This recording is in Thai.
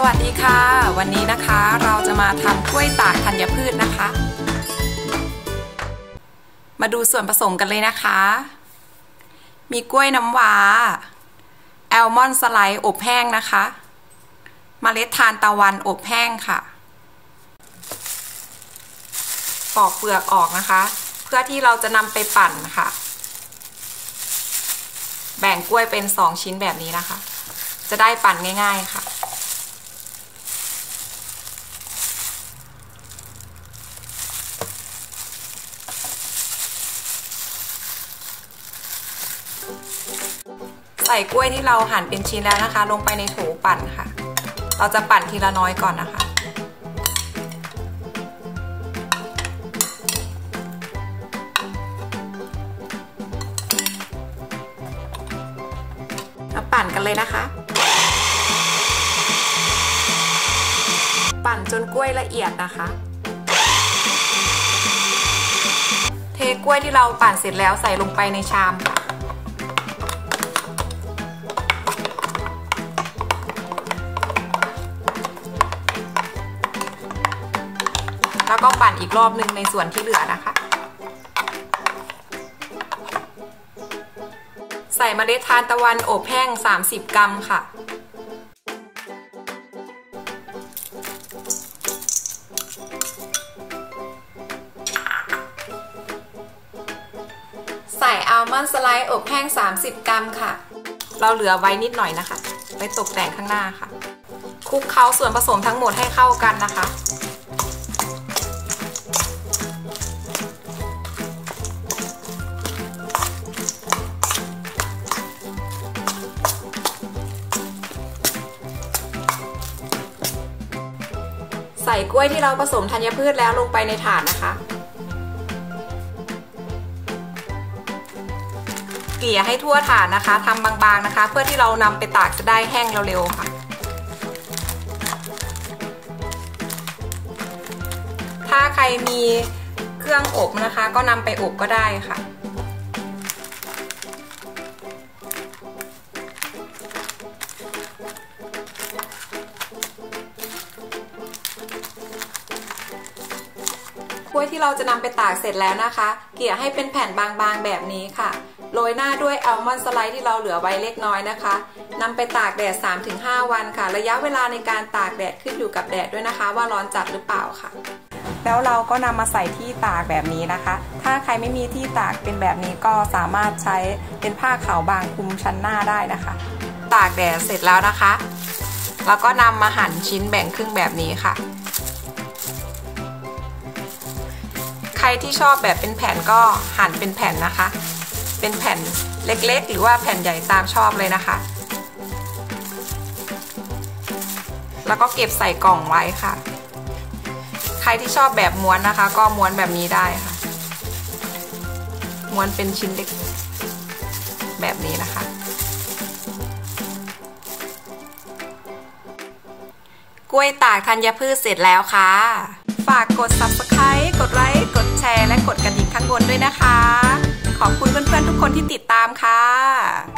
สวัสดีค่ะ วันนี้นะคะเราจะมาทำกล้วยตากธัญพืชนะคะ มาดูส่วนผสมกันเลยนะคะ มีกล้วยน้ำว้าแอลมอนสไลด์อบแห้งนะคะมเมล็ดทานตะวันอบแห้งค่ะ ปอกเปลือกออกนะคะ เพื่อที่เราจะนำไปปั่นค่ะ แบ่งกล้วยเป็นสองชิ้นแบบนี้นะคะ จะได้ปั่นง่าย ๆค่ะ ใส่กล้วยที่เราหั่นเป็นชิ้นแล้วนะคะ ลงไปในโถปั่นค่ะ เราจะปั่นทีละน้อยก่อนนะคะ มาปั่นกันเลยนะคะ ปั่นจนกล้วยละเอียดนะคะเทกล้วยที่เราปั่นเสร็จแล้วใส่ลงไปในชามค่ะ แล้วก็ปั่นอีกรอบหนึ่งในส่วนที่เหลือนะคะ ใส่เมล็ดทานตะวันอบแห้ง 30 กรัมค่ะ ใส่อัลมอนด์สไลด์อบแห้ง 30 กรัมค่ะ เราเหลือไว้นิดหน่อยนะคะ ไปตกแต่งข้างหน้าค่ะคลุกเคล้าส่วนผสมทั้งหมดให้เข้ากันนะคะ ใส่กล้วยที่เราผสมธัญพืชแล้วลงไปในถาดนะคะ เกลี่ยให้ทั่วถาดนะคะทำบางๆนะคะ เพื่อที่เรานำไปตากจะได้แห้งเร็วๆค่ะถ้าใครมีเครื่องอบนะคะ ก็นำไปอบก็ได้ค่ะ ล้วยที่เราจะนำไปตากเสร็จแล้วนะคะ เกลี่ยให้เป็นแผ่นบางๆแบบนี้ค่ะ โรยหน้าด้วยอัลมอนด์สไลด์ที่เราเหลือไว้เล็กน้อยนะคะนำไปตากแดด 3-5 วันค่ะ ระยะเวลาในการตากแดดขึ้นอยู่กับแดดด้วยนะคะ ว่าร้อนจัดหรือเปล่าค่ะ แล้วเราก็นำมาใส่ที่ตากแบบนี้นะคะ ถ้าใครไม่มีที่ตากเป็นแบบนี้ก็สามารถใช้เป็นผ้าขาวบางคลุมชั้นหน้าได้นะคะ ตากแดดเสร็จแล้วนะคะ แล้วก็นำมาหั่นชิ้นแบ่งครึ่งแบบนี้ค่ะใค รที่ชอบแบบเป็นแผ่นก็หั่นเป็นแผ่นนะคะ เป็นแผ่นเล็กๆ หรือว่าแผ่นใหญ่ตามชอบเลยนะคะ แล้วก็เก็บใส่กล่องไว้ค่ะ ใครที่ชอบแบบม้วนนะคะ ก็ม้วนแบบนี้ได้ค่ะ ม้วนเป็นชิ้นเล็กแบบนี้นะคะ กล้วยตากธัญพืชเสร็จแล้วค่ะ ฝากกด subscribe กดไลค์กดแชร์และกดกระดิ่งข้างบนด้วยนะคะ ขอบคุณเพื่อนๆทุกคนที่ติดตามค่ะ